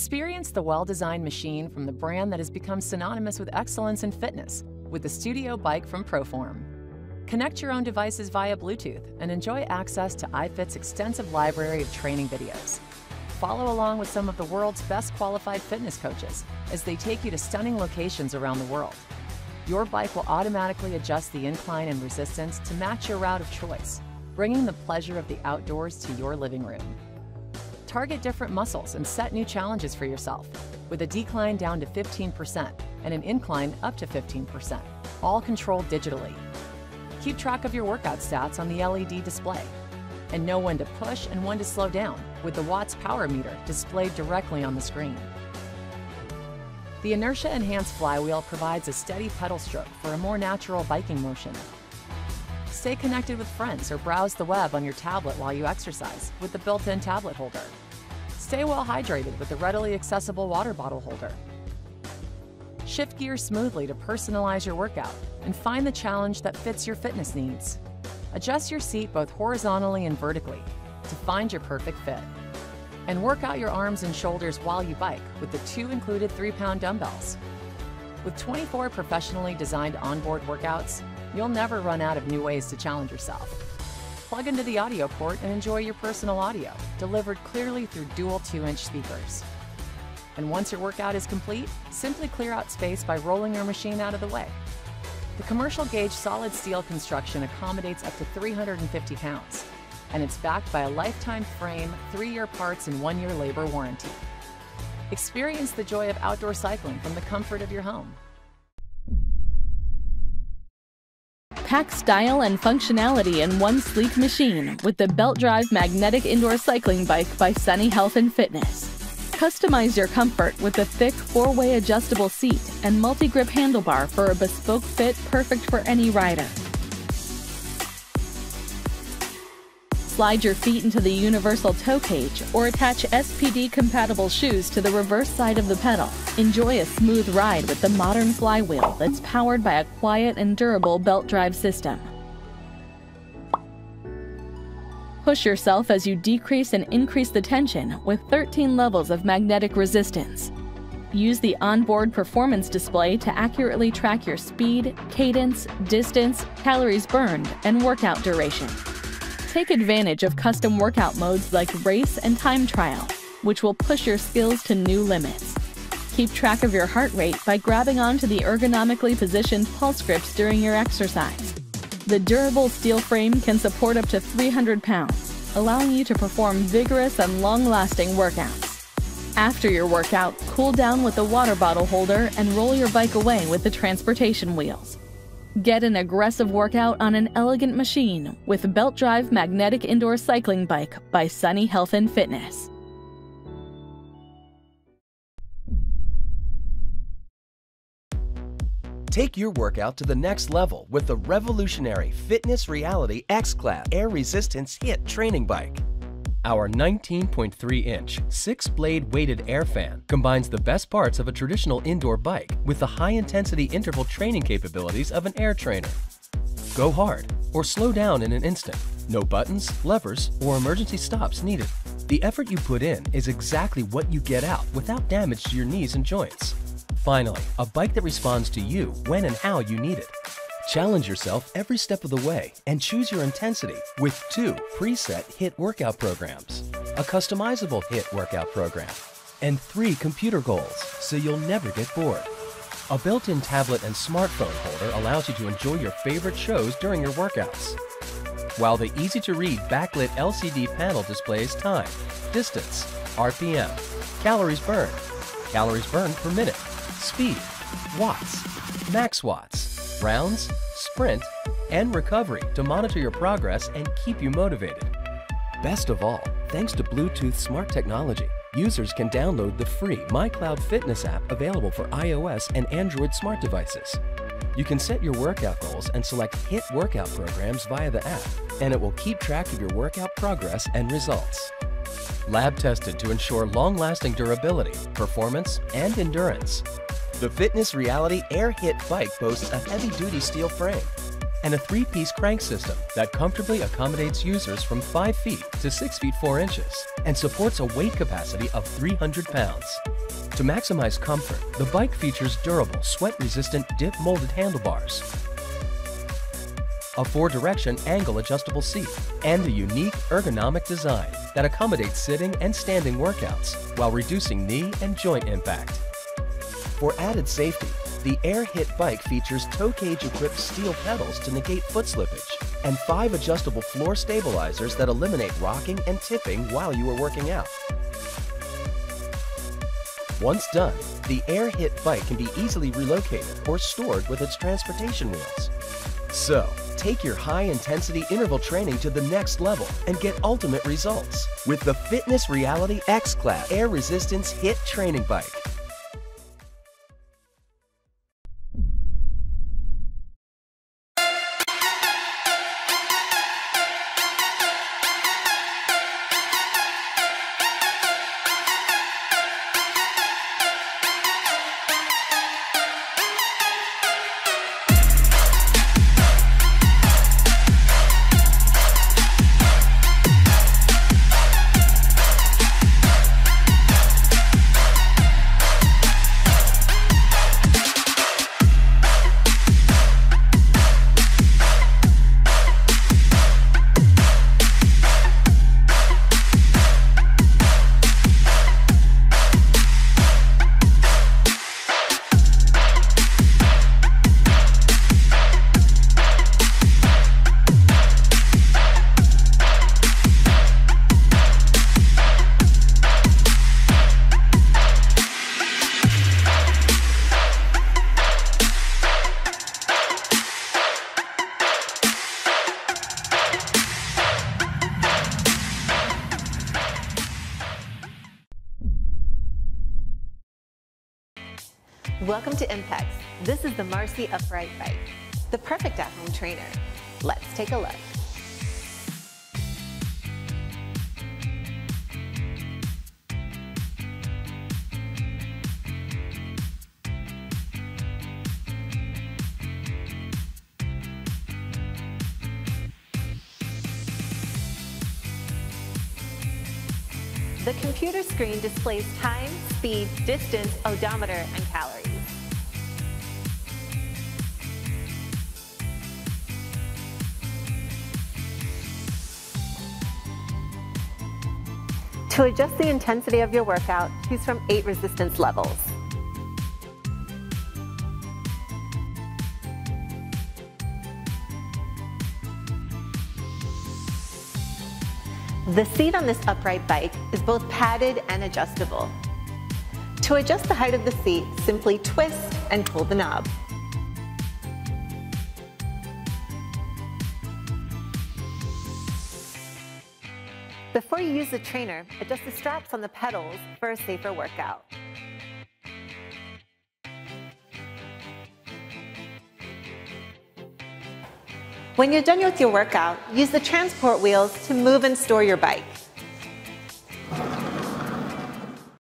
Experience the well-designed machine from the brand that has become synonymous with excellence in fitness with the Studio Bike from Proform. Connect your own devices via Bluetooth and enjoy access to iFit's extensive library of training videos. Follow along with some of the world's best qualified fitness coaches as they take you to stunning locations around the world. Your bike will automatically adjust the incline and resistance to match your route of choice, bringing the pleasure of the outdoors to your living room. Target different muscles and set new challenges for yourself with a decline down to 15% and an incline up to 15%, all controlled digitally. Keep track of your workout stats on the LED display and know when to push and when to slow down with the Watts power meter displayed directly on the screen. The Inertia Enhanced flywheel provides a steady pedal stroke for a more natural biking motion. Stay connected with friends or browse the web on your tablet while you exercise with the built-in tablet holder. Stay well hydrated with the readily accessible water bottle holder. Shift gears smoothly to personalize your workout and find the challenge that fits your fitness needs. Adjust your seat both horizontally and vertically to find your perfect fit. And work out your arms and shoulders while you bike with the two included three pound dumbbells. With 24 professionally designed onboard workouts, you'll never run out of new ways to challenge yourself. Plug into the audio port and enjoy your personal audio, delivered clearly through dual 2 inch speakers. And once your workout is complete, simply clear out space by rolling your machine out of the way. The commercial gauge solid steel construction accommodates up to 350 pounds, and it's backed by a lifetime frame, three year parts, and one year labor warranty. Experience the joy of outdoor cycling from the comfort of your home. Pack style and functionality in one sleek machine with the Belt Drive Magnetic Indoor Cycling Bike by Sunny Health and Fitness. Customize your comfort with a thick four-way adjustable seat and multi-grip handlebar for a bespoke fit perfect for any rider. Slide your feet into the universal toe cage or attach SPD-compatible shoes to the reverse side of the pedal. Enjoy a smooth ride with the modern flywheel that's powered by a quiet and durable belt drive system. Push yourself as you decrease and increase the tension with 13 levels of magnetic resistance. Use the onboard performance display to accurately track your speed, cadence, distance, calories burned, and workout duration. Take advantage of custom workout modes like race and time trial, which will push your skills to new limits. Keep track of your heart rate by grabbing onto the ergonomically positioned pulse grips during your exercise. The durable steel frame can support up to 300 pounds, allowing you to perform vigorous and long-lasting workouts. After your workout, cool down with the water bottle holder and roll your bike away with the transportation wheels. Get an aggressive workout on an elegant machine with Belt Drive Magnetic Indoor Cycling Bike by Sunny Health and Fitness. Take your workout to the next level with the revolutionary Fitness Reality X-Class Air Resistance HIIT Training Bike. Our 19.3-inch, six-blade weighted air fan combines the best parts of a traditional indoor bike with the high-intensity interval training capabilities of an air trainer. Go hard or slow down in an instant. No buttons, levers, or emergency stops needed. The effort you put in is exactly what you get out without damage to your knees and joints. Finally, a bike that responds to you when and how you need it. Challenge yourself every step of the way and choose your intensity with two preset HIIT workout programs, a customizable HIIT workout program, and three computer goals so you'll never get bored. A built-in tablet and smartphone holder allows you to enjoy your favorite shows during your workouts. While the easy-to-read backlit LCD panel displays time, distance, RPM, calories burned, calories burned per minute, speed, watts, max watts, rounds, sprint, and recovery to monitor your progress and keep you motivated. Best of all, thanks to Bluetooth smart technology, users can download the free MyCloud Fitness app available for iOS and Android smart devices. You can set your workout goals and select HIIT workout programs via the app, and it will keep track of your workout progress and results. Lab tested to ensure long-lasting durability, performance, and endurance. The Fitness Reality Air Hit bike boasts a heavy-duty steel frame, and a three-piece crank system that comfortably accommodates users from 5 feet to 6 feet 4 inches and supports a weight capacity of 300 pounds. To maximize comfort, the bike features durable, sweat-resistant dip molded handlebars, a four-direction angle adjustable seat, and a unique ergonomic design that accommodates sitting and standing workouts while reducing knee and joint impact. For added safety, the Air Hit bike features toe cage equipped steel pedals to negate foot slippage and five adjustable floor stabilizers that eliminate rocking and tipping while you are working out. Once done, the Air Hit bike can be easily relocated or stored with its transportation wheels. So, take your high intensity interval training to the next level and get ultimate results with the Fitness Reality X Class Air Resistance HIIT Training Bike. Welcome to Impex. This is the Marcy Upright Bike, the perfect at-home trainer. Let's take a look. The computer screen displays time, speed, distance, odometer, and calories. To adjust the intensity of your workout, choose from eight resistance levels. The seat on this upright bike is both padded and adjustable. To adjust the height of the seat, simply twist and pull the knob. Before you use the trainer, adjust the straps on the pedals for a safer workout. When you're done with your workout, use the transport wheels to move and store your bike.